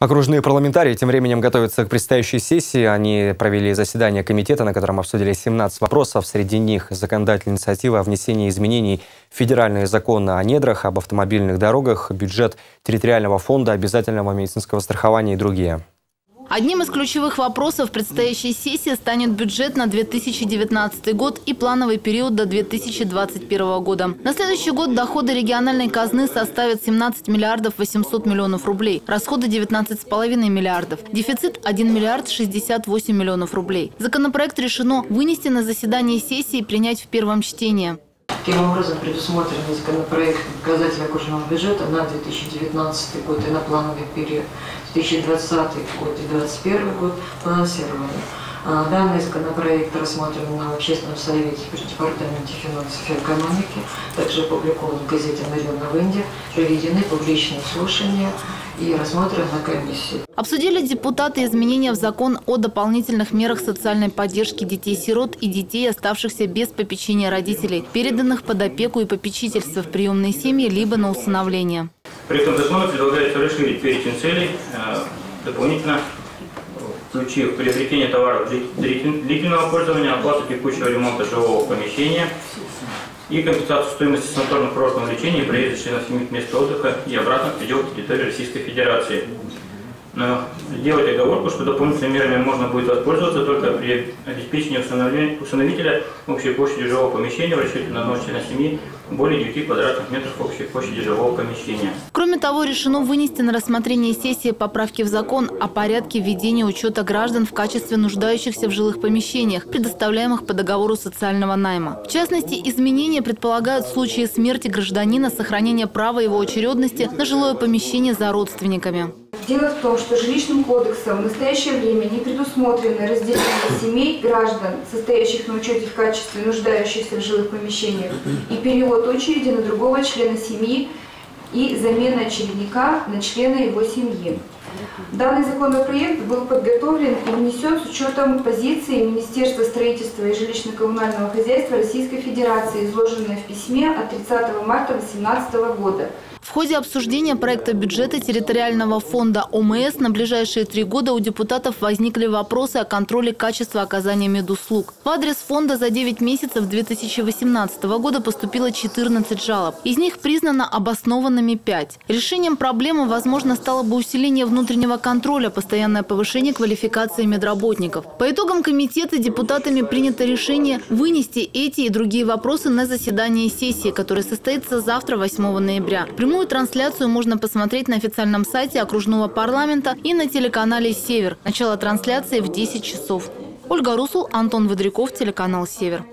Окружные парламентарии тем временем готовятся к предстоящей сессии. Они провели заседание комитета, на котором обсудили 17 вопросов. Среди них законодательная инициатива о внесении изменений в федеральные законы о недрах, об автомобильных дорогах, бюджет территориального фонда, обязательного медицинского страхования и другие. Одним из ключевых вопросов предстоящей сессии станет бюджет на 2019 год и плановый период до 2021 года. На следующий год доходы региональной казны составят 17 миллиардов 800 миллионов рублей, расходы 19,5 миллиардов, дефицит 1 миллиард 68 миллионов рублей. Законопроект решено вынести на заседание сессии и принять в первом чтении. Таким образом, предусмотренный законопроект показателя окружного бюджета на 2019 год и на плановый период. 2020 год и 2021 год балансированы. А, данный законопроект рассмотрен на общественном совете при Департаменте финансов и экономики, также опубликован в газете «Нарьон в Индии», проведены публичные слушания и рассмотрен на комиссии. Обсудили депутаты изменения в закон о дополнительных мерах социальной поддержки детей-сирот и детей, оставшихся без попечения родителей, переданных под опеку и попечительство в приемные семьи либо на усыновление. При этом закону предлагается расширить перечень целей э, дополнительно включив приобретение товаров длительного пользования, оплату текущего ремонта жилого помещения и компенсацию стоимости санаторно-курортного лечения и проезда членов семьи к отдыха и обратно в пределах территории Российской Федерации. Но сделать оговорку, что дополнительными мерами можно будет воспользоваться только при обеспечении установителя общей площади жилого помещения в расчете на одного члена семьи более 9 квадратных метров общей площади жилого помещения. Кроме того, решено вынести на рассмотрение сессии поправки в закон о порядке введения учета граждан в качестве нуждающихся в жилых помещениях, предоставляемых по договору социального найма. В частности, изменения предполагают в случае смерти гражданина сохранение права его очередности на жилое помещение за родственниками. Дело в том, что жилищным кодексом в настоящее время не предусмотрено разделение семей граждан, состоящих на учете в качестве нуждающихся в жилых помещениях, и перевод очереди на другого члена семьи и замена очередника на члена его семьи. Данный законопроект был подготовлен и внесен с учетом позиции Министерства строительства и жилищно-коммунального хозяйства Российской Федерации, изложенной в письме от 30 марта 2018 года. В ходе обсуждения проекта бюджета территориального фонда ОМС на ближайшие три года у депутатов возникли вопросы о контроле качества оказания медуслуг. В адрес фонда за 9 месяцев 2018 года поступило 14 жалоб. Из них признано обоснованными 5. Решением проблемы, возможно, стало бы усиление внутреннего контроля, постоянное повышение квалификации медработников. По итогам комитета депутатами принято решение вынести эти и другие вопросы на заседание сессии, которое состоится завтра, 8 ноября. Прямую трансляцию можно посмотреть на официальном сайте окружного парламента и на телеканале «Север». Начало трансляции в 10 часов. Ольга Русул, Антон Водряков, телеканал «Север».